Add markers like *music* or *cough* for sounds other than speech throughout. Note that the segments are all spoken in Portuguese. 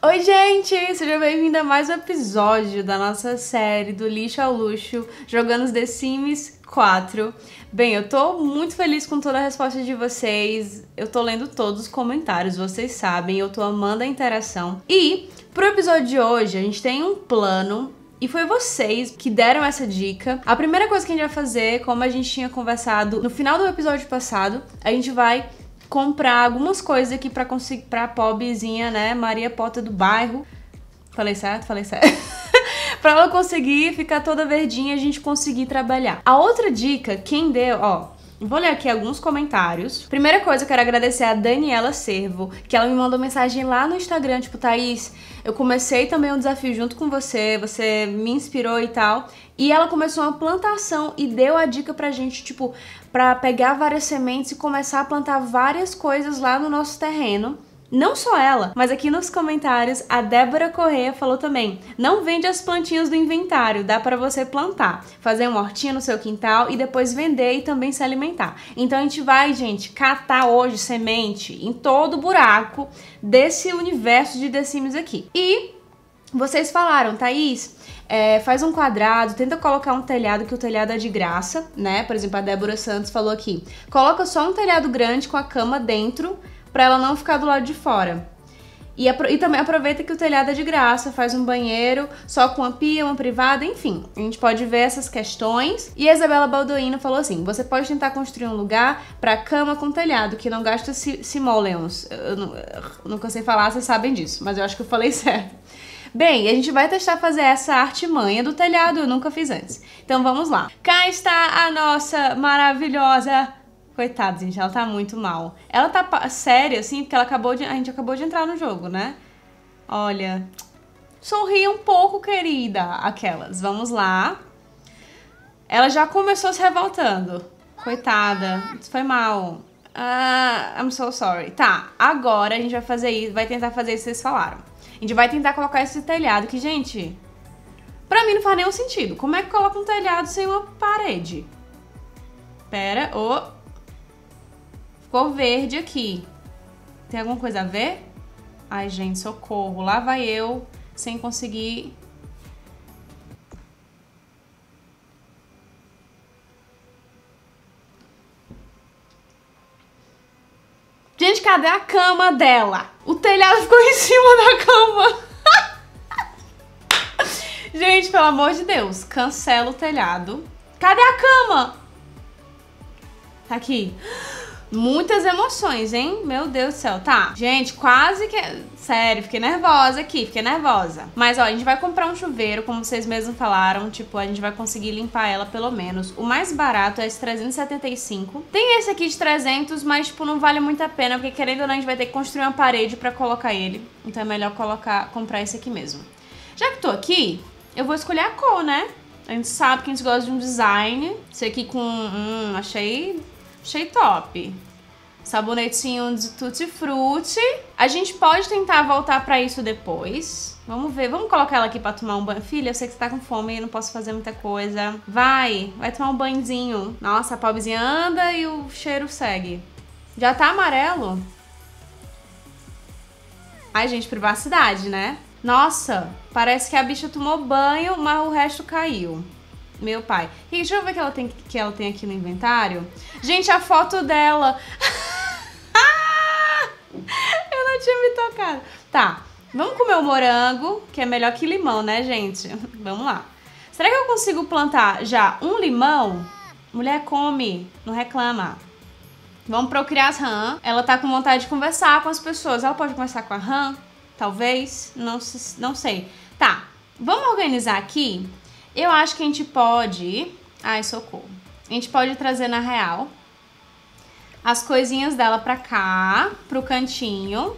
Oi, gente! Seja bem-vindo a mais um episódio da nossa série do lixo ao luxo, jogando os The Sims 4. Bem, eu tô muito feliz com toda a resposta de vocês. Eu tô lendo todos os comentários, vocês sabem, eu tô amando a interação. E pro episódio de hoje, a gente tem um plano e foi vocês que deram essa dica. A primeira coisa que a gente vai fazer, como a gente tinha conversado no final do episódio passado, a gente vai comprar algumas coisas aqui para conseguir para pobrezinha, né, Maria Pota do bairro. Falei certo? Falei certo. *laughs* para ela conseguir ficar toda verdinha e a gente conseguir trabalhar. A outra dica, quem deu, ó, Vou ler aqui alguns comentários. Primeira coisa, eu quero agradecer a Daniela Servo, que ela me mandou mensagem lá no Instagram, tipo, Thaís, eu comecei também um desafio junto com você, você me inspirou e tal. E ela começou uma plantação e deu a dica pra gente, tipo, pra pegar várias sementes e começar a plantar várias coisas lá no nosso terreno. Não só ela, mas aqui nos comentários a Débora Correia falou também: não vende as plantinhas do inventário, dá para você plantar, fazer uma hortinha no seu quintal e depois vender e também se alimentar. Então a gente vai, gente, catar hoje semente em todo o buraco desse universo de The aqui. E vocês falaram, Thaís, é, faz um quadrado, tenta colocar um telhado, que o telhado é de graça, né? Por exemplo, a Débora Santos falou aqui: coloca só um telhado grande com a cama dentro para ela não ficar do lado de fora. E, e, também aproveita que o telhado é de graça, faz um banheiro só com uma pia, uma privada, enfim. A gente pode ver essas questões. E a Isabela Baldoino falou assim: você pode tentar construir um lugar para cama com telhado que não gasta simoleons. Eu, eu, eu nunca sei falar, vocês sabem disso, mas eu acho que eu falei *laughs* certo. Bem, a gente vai testar fazer essa artimanha do telhado, eu nunca fiz antes. Então vamos lá. Cá está a nossa maravilhosa Coitada, gente, ela tá muito mal. Ela tá séria, assim, porque ela acabou de. A gente acabou de entrar no jogo, né? Olha. Sorria um pouco, querida. Aquelas. Vamos lá. Ela já começou se revoltando. Coitada. Isso foi mal. Uh, I'm so sorry. Tá, agora a gente vai fazer isso, vai tentar fazer isso que vocês falaram. A gente vai tentar colocar esse telhado que, gente, pra mim não faz nenhum sentido. Como é que coloca um telhado sem uma parede? Pera, oh, Ficou verde aqui. Tem alguma coisa a ver? Ai, gente, socorro. Lá vai eu sem conseguir... Gente, cadê a cama dela? O telhado ficou *laughs* em cima da cama. *laughs* Gente, pelo amor de Deus, cancela o telhado. Cadê a cama? Tá aqui. Muitas emoções, hein? Meu Deus do céu. Tá, gente, quase que. Sério, fiquei nervosa aqui, fiquei nervosa. Mas ó, a gente vai comprar um chuveiro, como vocês mesmos falaram. Tipo, a gente vai conseguir limpar ela pelo menos. O mais barato é esse 375. Tem esse aqui de 300, mas, tipo, não vale muito a pena, porque querendo ou não, a gente vai ter que construir uma parede pra colocar ele. Então é melhor colocar, comprar esse aqui mesmo. Já que tô aqui, eu vou escolher a cor, né? A gente sabe que a gente gosta de um design. Esse aqui com. Hum, achei Achei top. Sabonetinho de tutti frutti. A gente pode tentar voltar pra isso depois. Vamos ver, vamos colocar ela aqui pra tomar um banho. Filha, eu sei que você tá com fome e não posso fazer muita coisa. Vai, vai tomar um banhozinho. Nossa, a pobrezinha anda e o cheiro segue. Já tá amarelo? Ai, gente, privacidade, né? Nossa, parece que a bicha tomou banho, mas o resto caiu. Meu pai. E deixa eu ver que ela tem, que ela tem aqui no inventário. Gente, a foto dela. *laughs* eu não tinha me tocado. Tá, vamos comer o morango, que é melhor que limão, né, gente? *laughs* Vamos lá. Será que eu consigo plantar já um limão? Mulher come, não reclama. Vamos procriar as rã. Ela tá com vontade de conversar com as pessoas. Ela pode conversar com a rã? Talvez? Não, não sei. Tá, vamos organizar aqui eu acho que a gente pode. Ai, socorro. A gente pode trazer na real as coisinhas dela pra cá, pro cantinho.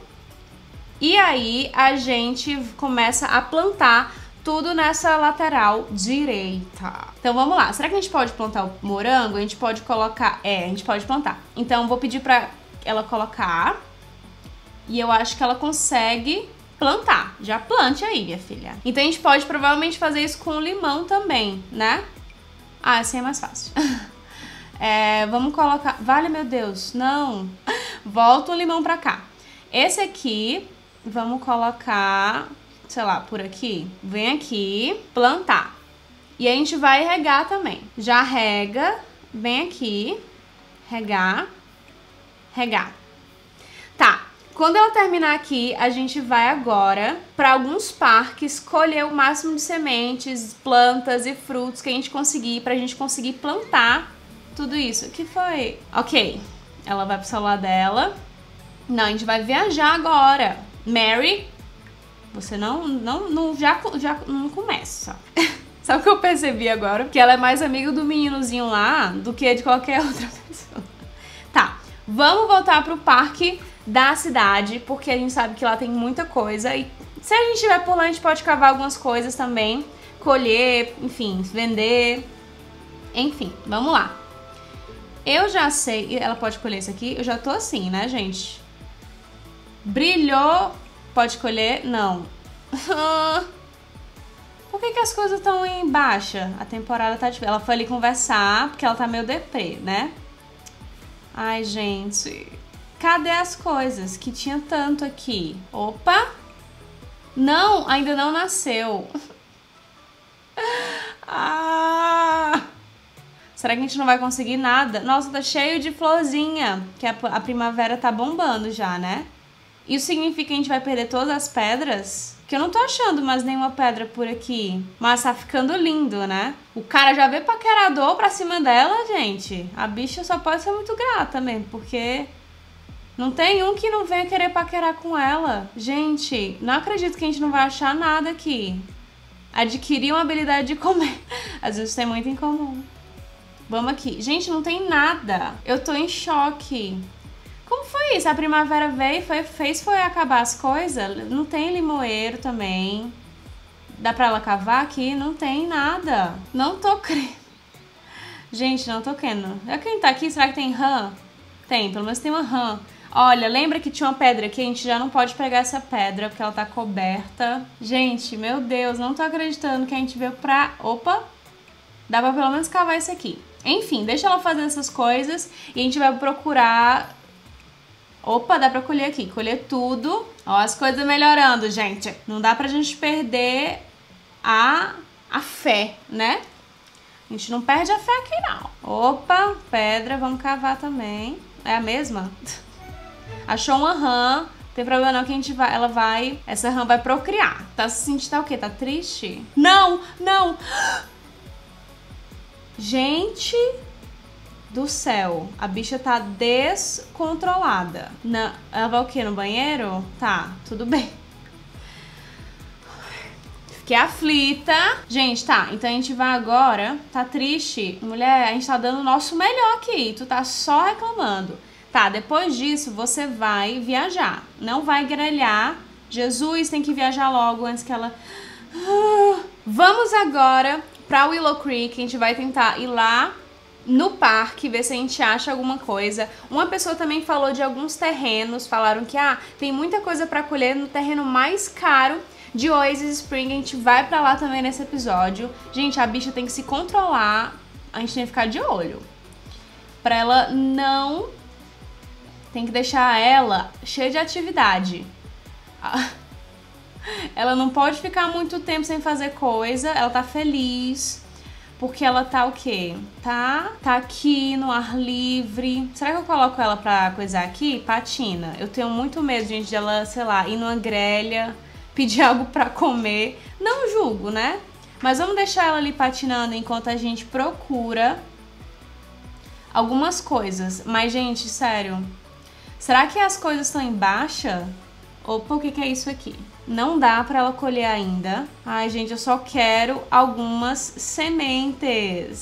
E aí a gente começa a plantar tudo nessa lateral direita. Então vamos lá. Será que a gente pode plantar o morango? A gente pode colocar. É, a gente pode plantar. Então vou pedir pra ela colocar. E eu acho que ela consegue plantar. Já plante aí, minha filha. Então a gente pode provavelmente fazer isso com limão também, né? Ah, assim é mais fácil. *laughs* é, vamos colocar... Vale, meu Deus, não. Volta o limão pra cá. Esse aqui vamos colocar, sei lá, por aqui. Vem aqui, plantar. E a gente vai regar também. Já rega, vem aqui, regar, regar. Tá, quando ela terminar aqui, a gente vai agora para alguns parques colher o máximo de sementes, plantas e frutos que a gente conseguir para a gente conseguir plantar tudo isso. Que foi? Ok, ela vai pro celular dela. Não, a gente vai viajar agora. Mary, você não, não, não já, já não começa. *laughs* Sabe o que eu percebi agora? Que ela é mais amiga do meninozinho lá do que de qualquer *laughs* outra pessoa. Tá, vamos voltar pro parque da cidade, porque a gente sabe que lá tem muita coisa e se a gente estiver por lá, a gente pode cavar algumas coisas também, colher, enfim, vender, enfim, vamos lá. Eu já sei, ela pode colher isso aqui, eu já tô assim, né, gente? Brilhou, pode colher? Não. *laughs* Por que, que as coisas estão em baixa? A temporada tá de... Ela foi ali conversar, porque ela tá meio deprê, né? Ai, gente. Cadê as coisas que tinha tanto aqui? Opa! Não, ainda não nasceu. *laughs* ah! Será que a gente não vai conseguir nada? Nossa, tá cheio de florzinha, que a, a primavera tá bombando já, né? Isso significa que a gente vai perder todas as pedras? Que eu não tô achando mais nenhuma pedra por aqui. Mas tá ficando lindo, né? O cara já vê paquerador pra cima dela, gente. A bicha só pode ser muito grata mesmo, porque não tem um que não venha querer paquerar com ela. Gente, não acredito que a gente não vai achar nada aqui. Adquirir uma habilidade de comer. *laughs* Às vezes tem muito em comum. Vamos aqui. Gente, não tem nada. Eu tô em choque. Como foi isso? A primavera veio foi, fez foi acabar as coisas? Não tem limoeiro também. Dá pra ela cavar aqui? Não tem nada. Não tô *laughs* crendo. Gente, não tô crendo. É quem tá aqui? Será que tem rã? Tem, pelo menos tem uma rã. Olha, lembra que tinha uma pedra aqui? A gente já não pode pegar essa pedra porque ela tá coberta. Gente, meu Deus, não tô acreditando que a gente veio pra... Opa! Dá pra pelo menos cavar isso aqui. Enfim, deixa ela fazer essas coisas e a gente vai procurar... Opa, dá pra colher aqui. Colher tudo. Ó, as coisas melhorando, gente. Não dá pra gente perder a, a fé, né? A gente não perde a fé aqui, não. Opa, pedra, vamos cavar também. É a mesma? *laughs* Achou uma rã, tem problema não que a gente vai, ela vai, essa rã vai procriar. Tá se sentindo tá o quê? Tá triste? Não, não. Gente do céu, a bicha tá descontrolada. Na, ela vai o quê? No banheiro? Tá, tudo bem. Fiquei aflita. Gente, tá, então a gente vai agora. Tá triste? Mulher, a gente tá dando o nosso melhor aqui. Tu tá só reclamando. Tá, depois disso você vai viajar. Não vai grelhar. Jesus tem que viajar logo antes que ela. Vamos agora pra Willow Creek. A gente vai tentar ir lá no parque, ver se a gente acha alguma coisa. Uma pessoa também falou de alguns terrenos, falaram que ah, tem muita coisa para colher no terreno mais caro de Oasis Spring. A gente vai para lá também nesse episódio. Gente, a bicha tem que se controlar, a gente tem que ficar de olho. Pra ela não tem que deixar ela cheia de atividade. Ela não pode ficar muito tempo sem fazer coisa, ela tá feliz. Porque ela tá o quê? Tá, tá aqui no ar livre. Será que eu coloco ela pra coisar aqui? Patina. Eu tenho muito medo, gente, de ela, sei lá, ir numa grelha, pedir *laughs* algo pra comer. Não julgo, né? Mas vamos deixar ela ali patinando enquanto a gente procura algumas coisas. Mas, gente, sério, Será que as coisas estão em baixa? Opa, o que, que é isso aqui? Não dá para ela colher ainda. Ai, gente, eu só quero algumas sementes.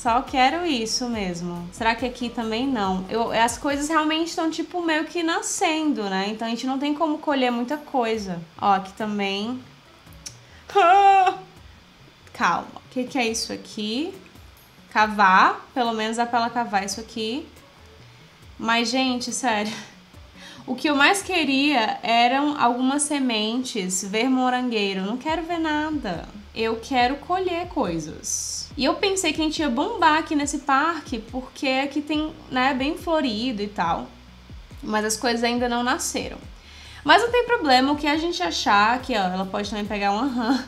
Só quero isso mesmo. Será que aqui também não? Eu, as coisas realmente estão, tipo, meio que nascendo, né? Então a gente não tem como colher muita coisa. Ó, aqui também. Calma. O que, que é isso aqui? Cavar. Pelo menos dá pra ela cavar isso aqui. Mas, gente, sério. O que eu mais queria eram algumas sementes, ver morangueiro. Não quero ver nada. Eu quero colher coisas. E eu pensei que a gente ia bombar aqui nesse parque, porque aqui tem, né, bem florido e tal. Mas as coisas ainda não nasceram. Mas não tem problema, o que a gente achar, aqui ó, ela pode também pegar uma rã.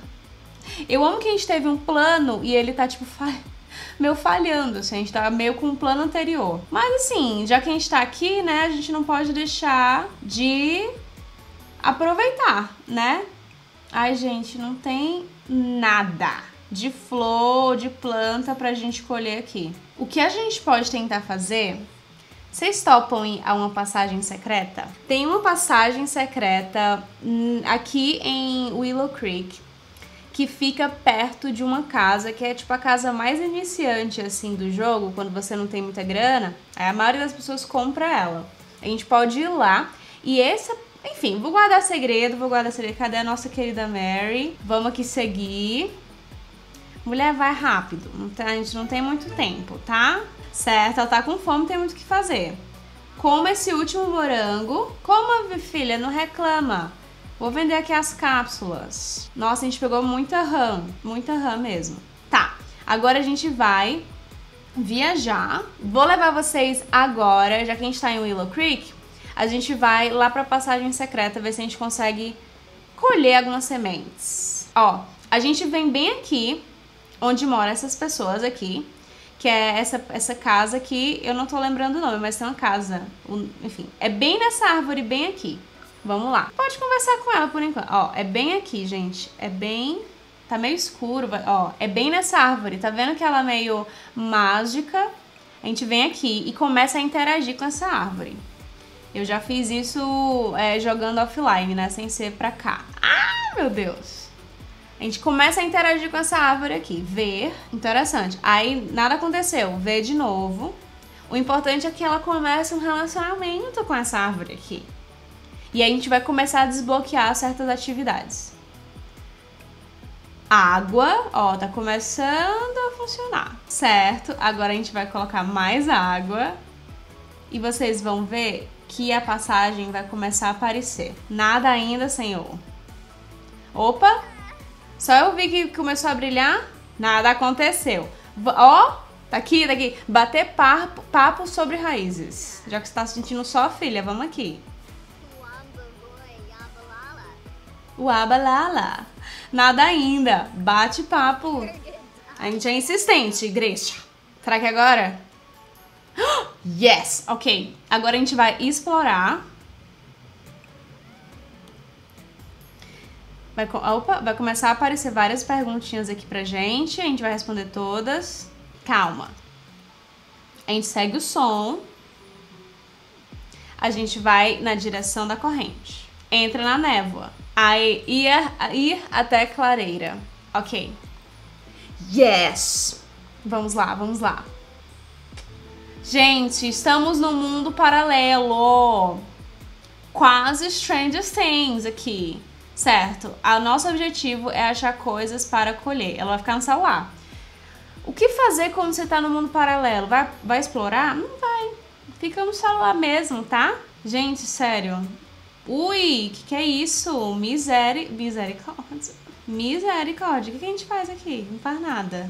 Eu amo que a gente teve um plano e ele tá tipo meio falhando, assim, a gente tá meio com um plano anterior. Mas assim, já que a gente tá aqui, né, a gente não pode deixar de aproveitar, né? Ai, gente, não tem nada de flor, de planta pra gente colher aqui. O que a gente pode tentar fazer vocês topam a uma passagem secreta? Tem uma passagem secreta hum, aqui em Willow Creek que fica perto de uma casa que é tipo a casa mais iniciante assim do jogo, quando você não tem muita grana, aí a maioria das pessoas compra ela. A gente pode ir lá e essa, enfim, vou guardar segredo, vou guardar segredo. Cadê a nossa querida Mary? Vamos aqui seguir. Mulher, vai rápido, a gente não tem muito tempo, tá? Certo, ela tá com fome, tem muito o que fazer. Coma esse último morango. Coma, filha, não reclama. Vou vender aqui as cápsulas. Nossa, a gente pegou muita RAM, muita RAM mesmo. Tá, agora a gente vai viajar. Vou levar vocês agora, já que a gente tá em Willow Creek, a gente vai lá pra passagem secreta ver se a gente consegue colher algumas sementes. Ó, a gente vem bem aqui, onde moram essas pessoas aqui, que é essa, essa casa que eu não tô lembrando o nome, mas tem uma casa, enfim, é bem nessa árvore, bem aqui. Vamos lá. Pode conversar com ela por enquanto. Ó, é bem aqui, gente. É bem. Tá meio escuro, ó. É bem nessa árvore. Tá vendo que ela é meio mágica? A gente vem aqui e começa a interagir com essa árvore. Eu já fiz isso é, jogando offline, né? Sem ser pra cá. Ah, meu Deus! A gente começa a interagir com essa árvore aqui. Ver. Interessante. Aí nada aconteceu. Ver de novo. O importante é que ela comece um relacionamento com essa árvore aqui. E a gente vai começar a desbloquear certas atividades. Água, ó, tá começando a funcionar, certo? Agora a gente vai colocar mais água e vocês vão ver que a passagem vai começar a aparecer. Nada ainda, senhor. Opa! Só eu vi que começou a brilhar, nada aconteceu. Ó, tá aqui, tá aqui. Bater papo, papo sobre raízes. Já que você tá sentindo só, filha, vamos aqui. O abalala. Nada ainda. Bate papo. A gente é insistente, Gresha. Será que agora? *gasps* Yes! Ok. Agora a gente vai explorar. Vai, opa, vai começar a aparecer várias perguntinhas aqui pra gente. A gente vai responder todas. Calma. A gente segue o som. A gente vai na direção da corrente. Entra na névoa. I ir, ir até clareira. Ok. Yes! Vamos lá, vamos lá. Gente, estamos no mundo paralelo. Quase Stranger Things aqui. Certo? O nosso objetivo é achar coisas para colher. Ela vai ficar no celular. O que fazer quando você está no mundo paralelo? Vai, vai explorar? Não vai. Fica no celular mesmo, tá? Gente, sério. Ui, que que é isso? Miseri... Misericórdia. Misericórdia. O que, que a gente faz aqui? Não faz nada.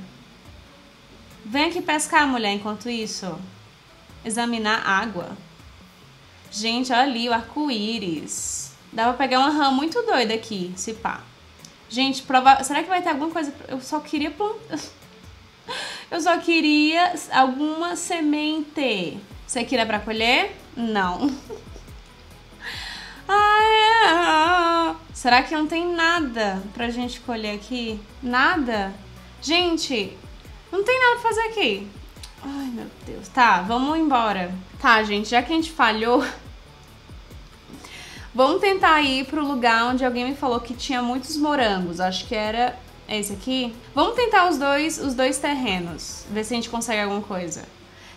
Vem aqui pescar, mulher, enquanto isso. Examinar água. Gente, olha ali o arco-íris. Dá pra pegar uma rã muito doida aqui, se pá. Gente, prova... será que vai ter alguma coisa... Eu só queria. *laughs* Eu só queria alguma semente. Você queria pra colher? Não. *laughs* Ah, será que não tem nada pra gente colher aqui? Nada? Gente, não tem nada pra fazer aqui. Ai, meu Deus. Tá, vamos embora. Tá, gente, já que a gente falhou, *laughs* vamos tentar ir pro lugar onde alguém me falou que tinha muitos morangos. Acho que era esse aqui. Vamos tentar os dois, os dois terrenos, ver se a gente consegue alguma coisa.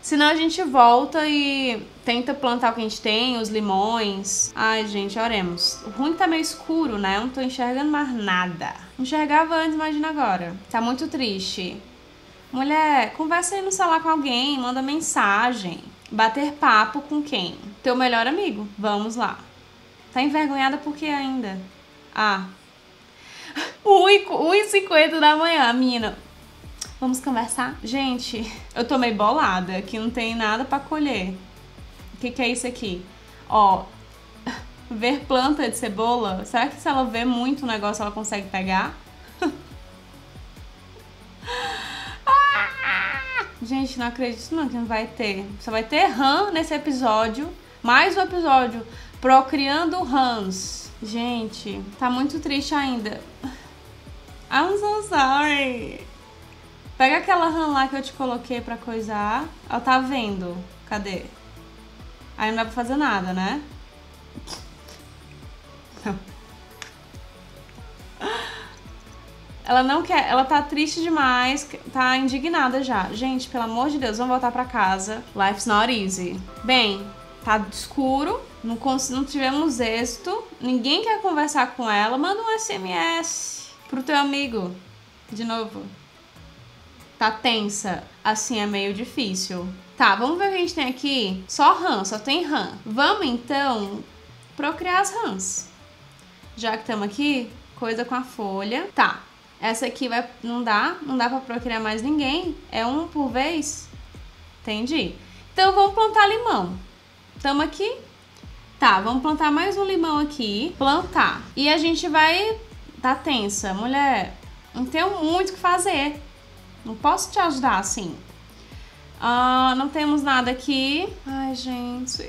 Senão a gente volta e tenta plantar o que a gente tem, os limões. Ai, gente, oremos. O ruim tá meio escuro, né? Eu não tô enxergando mais nada. Enxergava antes, imagina agora. Tá muito triste. Mulher, conversa aí no celular com alguém, manda mensagem. Bater papo com quem? Teu melhor amigo. Vamos lá. Tá envergonhada por que ainda? Ah. *laughs* 1h50 da manhã, menina. Vamos conversar? Gente, eu tô meio bolada, que não tem nada para colher. O que, que é isso aqui? Ó, *laughs* ver planta de cebola? Será que se ela vê muito o negócio ela consegue pegar? *laughs* Ah! Gente, não acredito não que não vai ter. Só vai ter Han nesse episódio. Mais um episódio. Procriando Hans. Gente, tá muito triste ainda. *laughs* I'm so sorry. Pega aquela RAM lá que eu te coloquei pra coisar. Ela tá vendo. Cadê? Aí não dá pra fazer nada, né? *laughs* Ela não quer, ela tá triste demais, tá indignada já. Gente, pelo amor de Deus, vamos voltar pra casa. Life's not easy. Bem, tá escuro, não, não tivemos êxito, ninguém quer conversar com ela. Manda um SMS pro teu amigo. De novo. Tá tensa. Assim é meio difícil. Tá, vamos ver o que a gente tem aqui. Só RAM, só tem RAM. Vamos então procriar as rãs. Já que estamos aqui, coisa com a folha. Tá, essa aqui vai, não dá, não dá pra procriar mais ninguém. É um por vez. Entendi. Então vamos plantar limão. Tamo aqui. Tá, vamos plantar mais um limão aqui. Plantar. E a gente vai... Tá tensa. Mulher, não tenho muito o que fazer. Não posso te ajudar assim. Ah, não temos nada aqui. Ai, gente.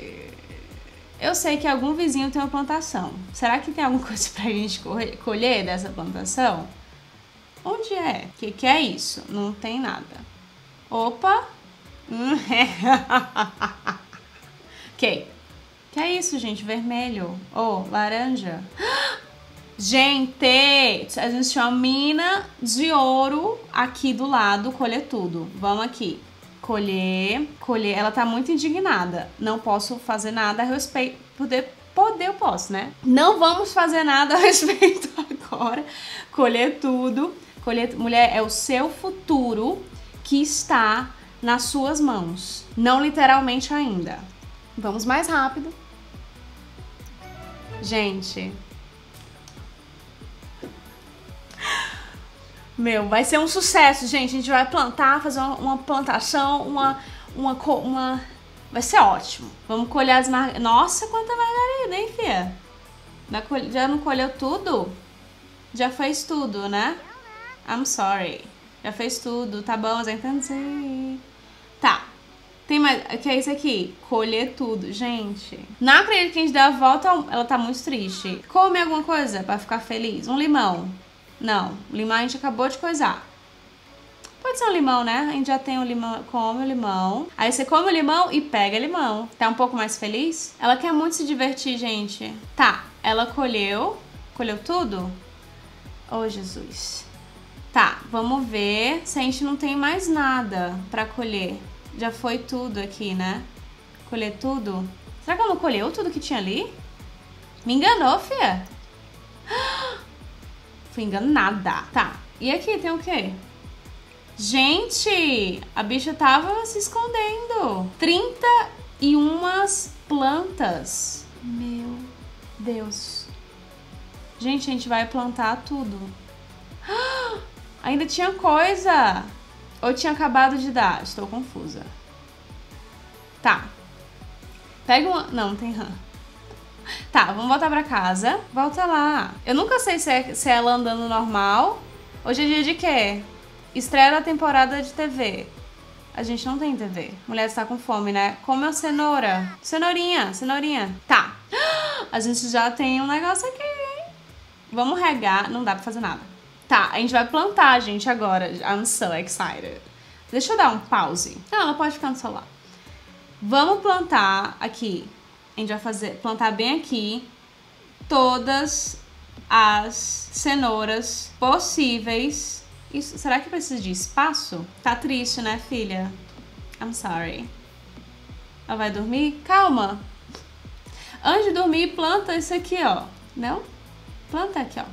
Eu sei que algum vizinho tem uma plantação. Será que tem alguma *laughs* coisa pra gente colher dessa plantação? Onde é? O que, que é isso? Não tem nada. Opa! *laughs* ok. Que é isso, gente? Vermelho. Oh, laranja. *gasps* Gente, a gente tinha uma mina de ouro aqui do lado, colher tudo. Vamos aqui. Colher, colher. Ela tá muito indignada. Não posso fazer nada a respeito. Poder, poder eu posso, né? Não vamos fazer nada a *laughs* respeito agora. Colher tudo. Colher, mulher, é o seu futuro que está nas suas mãos. Não literalmente ainda. Vamos mais rápido. Gente. Meu, vai ser um sucesso, gente. A gente vai plantar, fazer uma, uma plantação, uma, uma, uma. Vai ser ótimo. Vamos colher as margaridas. Nossa, quanta margarida, hein, fia? Já não colheu tudo? Já fez tudo, né? I'm sorry. Já fez tudo, tá bom, já entendi. Tá. Tem mais. O que é isso aqui? Colher tudo. Gente. Não acredito que a gente deu a volta. Ela tá muito triste. Come alguma coisa pra ficar feliz. Um limão. Não. Limão a gente acabou de coisar. Pode ser um limão, né? A gente já tem o um limão, come o limão. Aí você come o limão e pega limão. Tá um pouco mais feliz? Ela quer muito se divertir, gente. Tá, ela colheu. Colheu tudo? Oh, Jesus. Tá, vamos ver se a gente não tem mais nada pra colher. Já foi tudo aqui, né? Colher tudo. Será que ela não colheu tudo que tinha ali? Me enganou, fia. *gasps* Fui enganada. Tá, e aqui tem o quê? Gente, a bicha tava se escondendo. 31 plantas. Meu Deus. Gente, a gente vai plantar tudo. *gasps* Ainda tinha coisa. Ou tinha acabado de dar? Estou confusa. Tá. Pega uma... Não, tem rã. Tá, vamos voltar pra casa. Volta lá. Eu nunca sei se é, se é ela andando normal. Hoje é dia de quê? Estreia da temporada de TV. A gente não tem TV. Mulher está com fome, né? Come a cenoura. Cenourinha, cenourinha. Tá. *gasps* A gente já tem um negócio aqui, hein? Vamos regar. Não dá pra fazer nada. Tá, a gente vai plantar, gente, agora. I'm so excited. Deixa eu dar um pause. Não, ela pode ficar no celular. Vamos plantar aqui. A gente vai fazer, plantar bem aqui todas as cenouras possíveis. Isso, será que precisa de espaço? Tá triste, né, filha? I'm sorry. Ela vai dormir? Calma. Antes de dormir, planta isso aqui, ó. Não? Planta aqui, ó.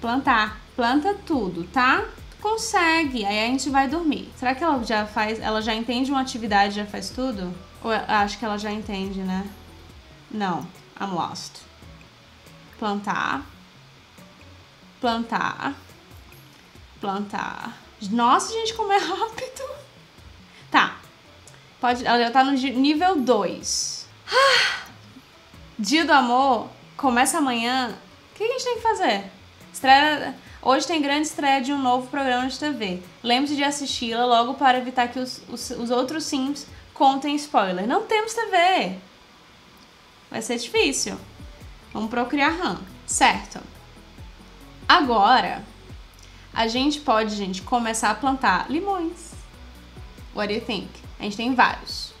Plantar planta tudo, tá? Consegue, aí a gente vai dormir. Será que ela já faz, ela já entende uma atividade, já faz tudo? Ou acho que ela já entende, né? Não, I'm lost. Plantar. Plantar. Plantar. Nossa, gente, como é rápido. Tá. Pode, ela já tá no nível 2. Ah, *sighs* dia do amor começa amanhã, o que a gente tem que fazer? Estreia... Hoje tem grande estreia de um novo programa de TV. Lembre-se de assisti-la logo para evitar que os, os, os outros sims contem spoiler. Não temos TV. Vai ser difícil. Vamos procriar RAM. Certo. Agora, a gente pode, gente, começar a plantar limões. What do you think? A gente tem vários.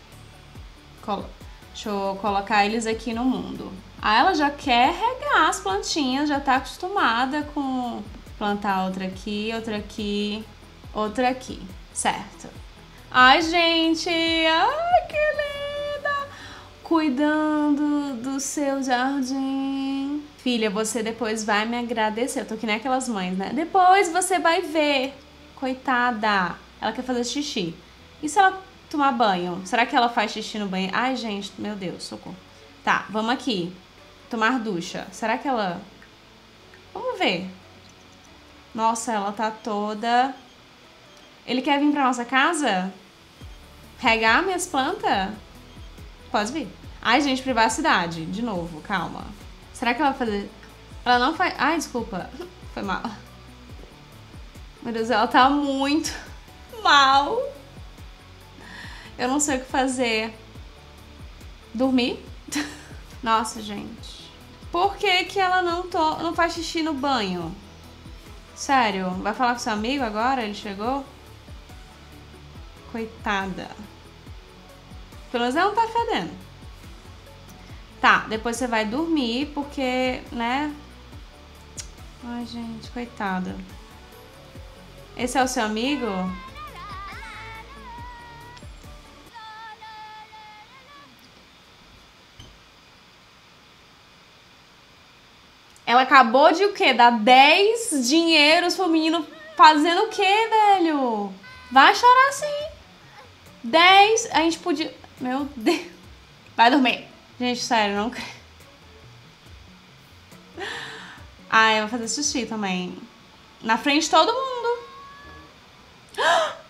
Colo Deixa eu colocar eles aqui no mundo. Ah, ela já quer regar as plantinhas, já tá acostumada com plantar outra aqui, outra aqui, outra aqui. Certo. Ai, gente! Ai, que linda! Cuidando do seu jardim. Filha, você depois vai me agradecer. Eu tô que nem aquelas mães, né? Depois você vai ver. Coitada. Ela quer fazer xixi. E se ela tomar banho? Será que ela faz xixi no banho? Ai, gente, meu Deus, socorro. Tá, vamos aqui. Tomar ducha. Será que ela... Vamos ver. Nossa, ela tá toda... Ele quer vir pra nossa casa? Regar minhas plantas? Pode vir. Ai, gente, privacidade. De novo, calma. Será que ela vai fazer... Ela não faz... Ai, desculpa. *laughs* Foi mal. Meu Deus, ela tá muito *laughs* mal. Eu não sei o que fazer. Dormir? *laughs* Nossa, gente. Por que que ela não, to... não faz xixi no banho? Sério, vai falar com seu amigo agora? Ele chegou? Coitada. Pelo menos ela não tá fedendo. Tá, depois você vai dormir, porque, né? Ai, gente, coitada. Esse é o seu amigo? Ela acabou de o quê? Dar 10 dinheiros pro menino fazendo o quê, velho? Vai chorar sim. 10, a gente podia... Meu Deus. Vai dormir. Gente, sério, não. Ah, eu vou fazer xixi também. Na frente de todo mundo. *gasps*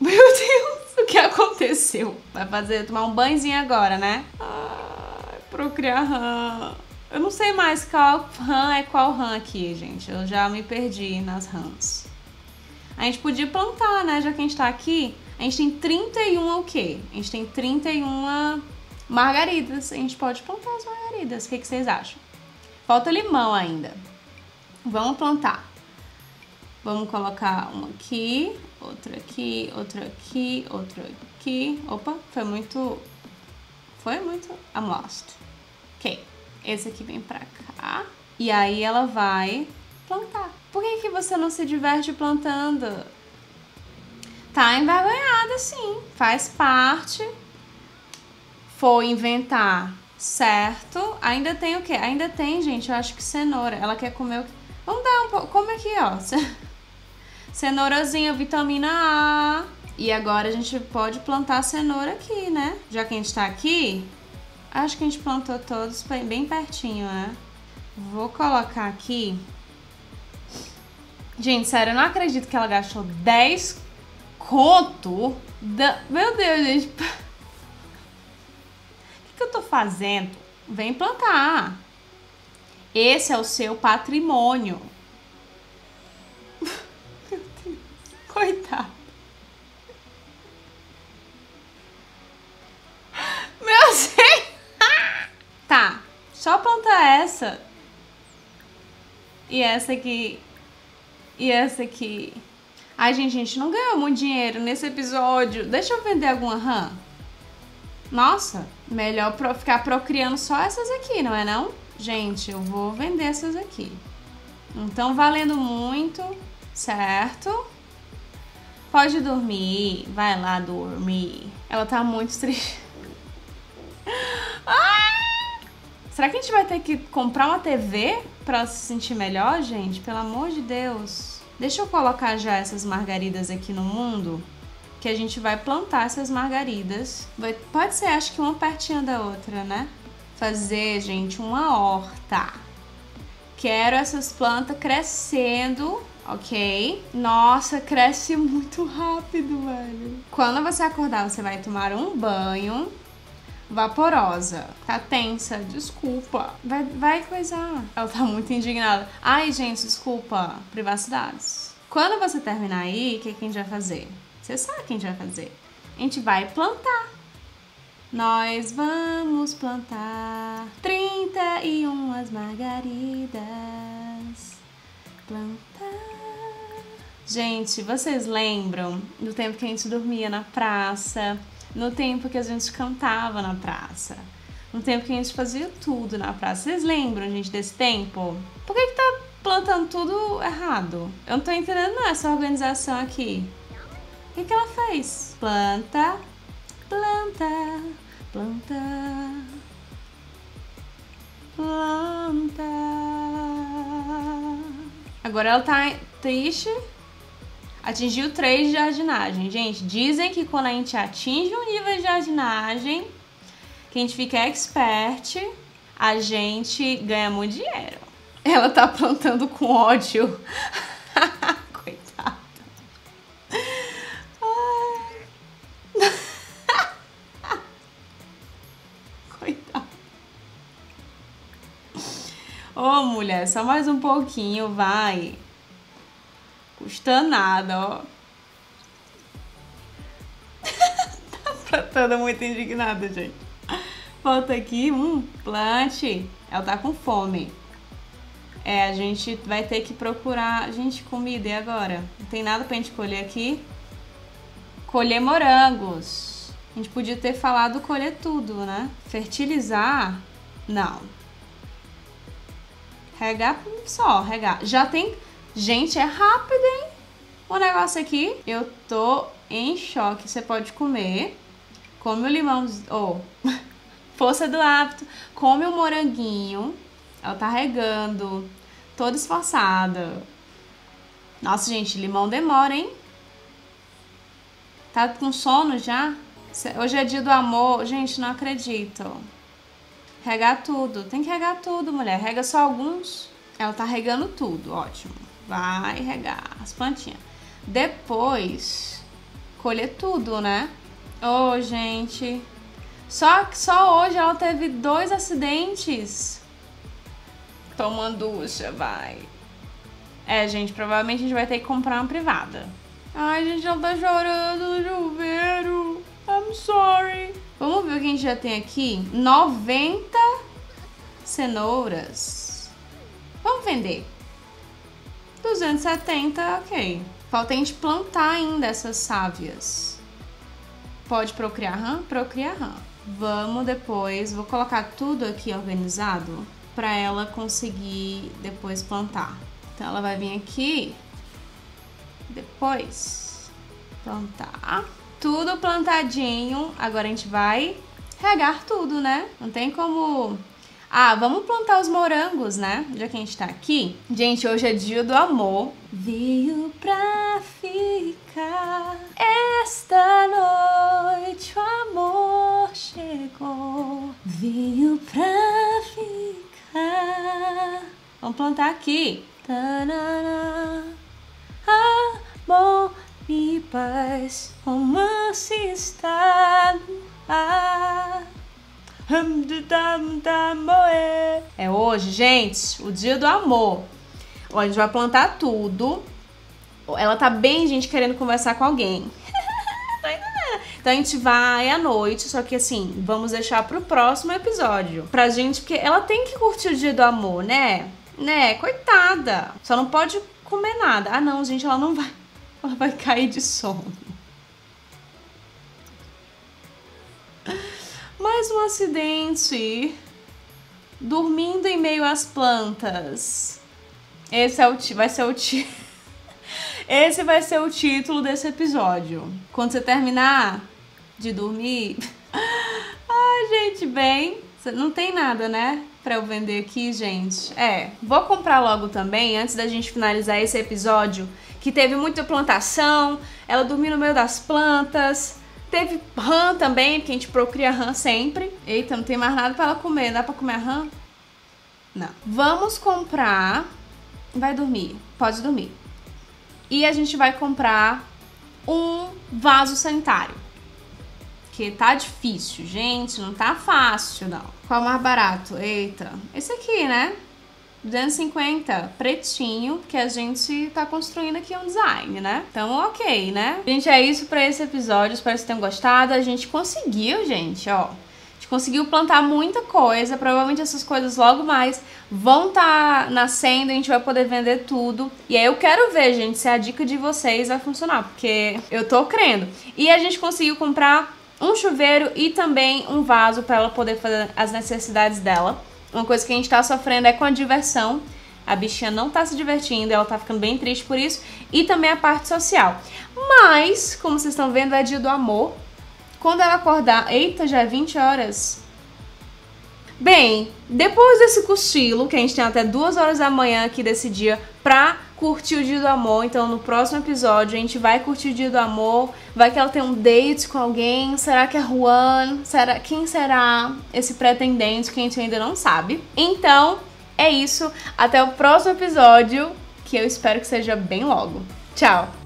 Meu Deus, o que aconteceu? Vai fazer, tomar um banhozinho agora, né? Ai, procriar rã. Eu não sei mais qual rã é qual rã aqui, gente. Eu já me perdi nas rãs. A gente podia plantar, né? Já que a gente tá aqui, a gente tem 31 o quê? A gente tem 31 margaridas. A gente pode plantar as margaridas. O que, que vocês acham? Falta limão ainda. Vamos plantar. Vamos colocar uma aqui, outra aqui, outra aqui, outra aqui. Opa, foi muito... Foi muito... I'm lost. Ok. Esse aqui vem pra cá. E aí ela vai plantar. Por que, que você não se diverte plantando? Tá envergonhada, sim. Faz parte. Foi inventar certo. Ainda tem o quê? Ainda tem, gente, eu acho que cenoura. Ela quer comer o? Vamos dar um pouco. Come aqui, ó. *laughs* Cenourazinha, vitamina A. E agora a gente pode plantar cenoura aqui, né? Já que a gente tá aqui, acho que a gente plantou todos bem pertinho, né? Vou colocar aqui Gente, sério, eu não acredito que ela gastou 10 conto. Da... Meu Deus, gente. *laughs* O que, que eu tô fazendo? Vem plantar. Esse é o seu patrimônio. *laughs* Meu Deus. Coitado. Meu Deus. *laughs* tá. Só plantar essa. E essa aqui e essa aqui. Ai, gente, gente não ganhou muito dinheiro nesse episódio. Deixa eu vender alguma RAM. Nossa, melhor pro, ficar procriando só essas aqui, não é não? Gente, eu vou vender essas aqui. Então, valendo muito, certo? Pode dormir, vai lá dormir. Ela tá muito *laughs* triste. Será que a gente vai ter que comprar uma TV para se sentir melhor, gente? Pelo amor de Deus. Deixa eu colocar já essas margaridas aqui no mundo, que a gente vai plantar essas margaridas. Vai, pode ser, acho que uma pertinho da outra, né? Fazer, gente, uma horta. Quero essas plantas crescendo ok? Nossa, cresce muito rápido, velho. Quando você acordar, você vai tomar um banho vaporosa. Tá tensa, desculpa. Vai, vai coisar. Ela tá muito indignada. Ai, gente, desculpa. Privacidades. Quando você terminar aí, o que, que a gente vai fazer? Você sabe o que a gente vai fazer. A gente vai plantar. Nós vamos plantar 31 margaridas. Plantar. Gente, vocês lembram do tempo que a gente dormia na praça? No tempo que a gente cantava na praça? No tempo que a gente fazia tudo na praça? Vocês lembram, gente, desse tempo? Por que, que tá plantando tudo errado? Eu não tô entendendo não, essa organização aqui. O que, que ela fez? Planta, planta, planta, planta. Agora ela tá triste. Atingiu 3 de jardinagem. Gente, dizem que quando a gente atinge um nível de jardinagem, que a gente fica expert, a gente ganha muito dinheiro. Ela tá plantando com ódio. *laughs* *laughs* Ô, oh, mulher, só mais um pouquinho, vai. Custa nada, ó. *laughs* tá plantando muito indignada, gente. Volta aqui, hum, plante. Ela tá com fome. É, a gente vai ter que procurar. Gente, comida, e agora? Não tem nada pra gente colher aqui? Colher morangos. A gente podia ter falado colher tudo, né? Fertilizar? Não. Regar só, regar. Já tem. Gente, é rápido, hein? O negócio aqui, eu tô em choque. Você pode comer. Come o limão. Ou. *laughs* Oh, força do hábito. Come o moranguinho. Ela tá regando. Toda esforçada. Nossa, gente, limão demora, hein? Tá com sono já? Hoje é dia do amor. Gente, não acredito. Regar tudo. Tem que regar tudo, mulher. Rega só alguns. Ela tá regando tudo. Ótimo. Vai regar as plantinhas. Depois, colher tudo, né? Ô, oh, gente. Só que só hoje ela teve dois acidentes. Toma ducha, vai. É, gente, provavelmente a gente vai ter que comprar uma privada. Ai, gente, ela tá chorando no chuveiro. I'm sorry. Vamos ver o que a gente já tem aqui. 90 cenouras. Vamos vender. 270, ok. Falta a gente plantar ainda essas sávias. Pode procriar rã? Procriar rã. Vamos depois, vou colocar tudo aqui organizado para ela conseguir depois plantar. Então ela vai vir aqui, depois plantar tudo plantadinho. Agora a gente vai regar tudo, né? Não tem como. Ah, vamos plantar os morangos, né? Já que a gente tá aqui. Gente, hoje é dia do amor. Veio pra ficar. Esta noite o amor chegou. Veio pra ficar. Vamos plantar aqui. Tanana. Amor e paz, romance está no ar. É hoje, gente, o dia do amor. Ó, a gente vai plantar tudo. Ela tá bem, gente, querendo conversar com alguém. *laughs* Então a gente vai à noite, só que assim, vamos deixar pro próximo episódio. Pra gente, porque ela tem que curtir o dia do amor, né? Né? Coitada. Só não pode comer nada. Ah, não, gente, ela não vai. Ela vai cair de sono. Mais um acidente. Dormindo em meio às plantas. Esse é o vai ser o *laughs* Esse vai ser o título desse episódio. Quando você terminar de dormir. *laughs* Ai, gente, bem. Não tem nada, né? Pra eu vender aqui, gente. É, vou comprar logo também, antes da gente finalizar esse episódio que teve muita plantação, ela dormiu no meio das plantas. Teve rã também, porque a gente procria rã sempre. Eita, não tem mais nada para ela comer. Dá para comer rã? Não. Vamos comprar. Vai dormir. Pode dormir. E a gente vai comprar um vaso sanitário. Que tá difícil, gente, não tá fácil, não. Qual mais barato? Eita, esse aqui, né? 250, pretinho, que a gente tá construindo aqui um design, né? Então, ok, né? Gente, é isso pra esse episódio. Espero que vocês tenham gostado. A gente conseguiu, gente, ó. A gente conseguiu plantar muita coisa. Provavelmente essas coisas logo mais vão estar tá nascendo. A gente vai poder vender tudo. E aí eu quero ver, gente, se a dica de vocês vai funcionar. Porque eu tô crendo. E a gente conseguiu comprar um chuveiro e também um vaso para ela poder fazer as necessidades dela. Uma coisa que a gente tá sofrendo é com a diversão. A bichinha não tá se divertindo, ela tá ficando bem triste por isso. E também a parte social. Mas, como vocês estão vendo, é dia do amor. Quando ela acordar... Eita, já é 20 horas. Bem, depois desse cochilo, que a gente tem até duas horas da manhã aqui desse dia pra curtir o dia do amor. Então, no próximo episódio, a gente vai curtir o dia do amor. Vai que ela tem um date com alguém. Será que é Juan? Será, quem será esse pretendente que a gente ainda não sabe? Então, é isso. Até o próximo episódio, que eu espero que seja bem logo. Tchau!